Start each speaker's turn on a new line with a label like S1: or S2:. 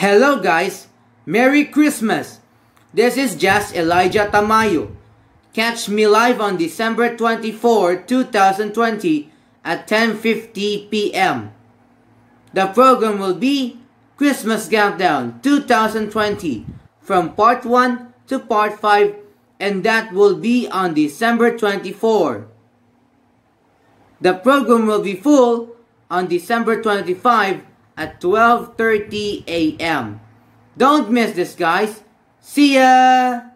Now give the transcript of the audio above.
S1: Hello guys, Merry Christmas! This is Jas Elijah Tamayo. Catch me live on December 24, 2020 at 10.50 p.m. The program will be Christmas Countdown 2020 from part 1 to part 5 and that will be on December 24. The program will be full on December 25 at 12.30 a.m. Don't miss this guys. See ya!